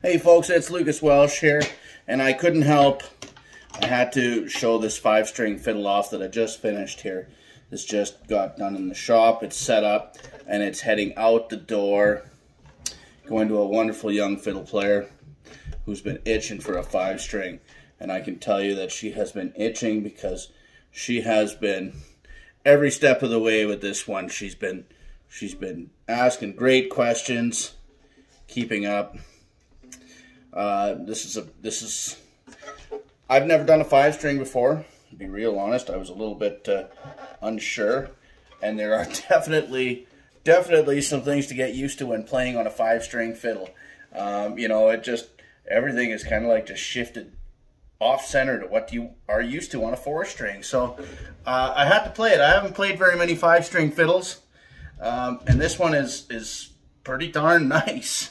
Hey folks, it's Lucas Welsh here, and I couldn't help. I had to show this five string fiddle off that I just finished here. This just got done in the shop. It's set up and it's heading out the door, going to a wonderful young fiddle player who's been itching for a five string. And I can tell you that she has been itching because she has been every step of the way with this one. She's been she's been asking great questions, keeping up. Uh, this is a this is I've never done a five string before. To be real honest, I was a little bit uh, unsure, and there are definitely definitely some things to get used to when playing on a five string fiddle. Um, you know, it just everything is kind of like just shifted off center to what you are used to on a four string. So uh, I had to play it. I haven't played very many five string fiddles, um, and this one is is pretty darn nice.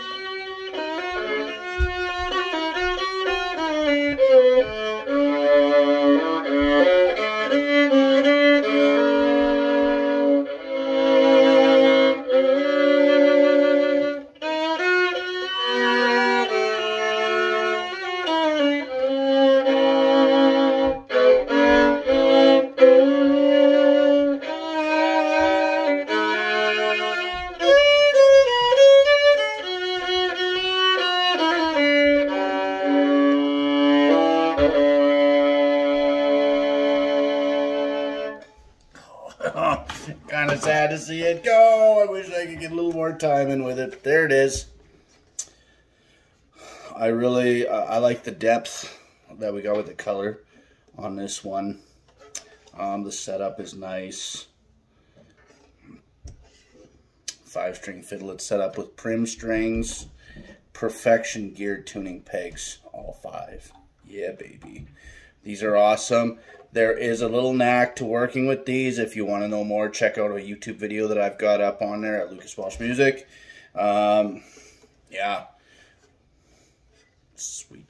kind of sad to see it go. I wish I could get a little more time in with it. There it is. I really, uh, I like the depth that we got with the color on this one. Um, the setup is nice. Five string fiddle. It's set up with prim strings, perfection geared tuning pegs, all five. Yeah, baby. These are awesome. There is a little knack to working with these. If you want to know more, check out a YouTube video that I've got up on there at Lucas Welsh Music. Um, yeah. Sweet.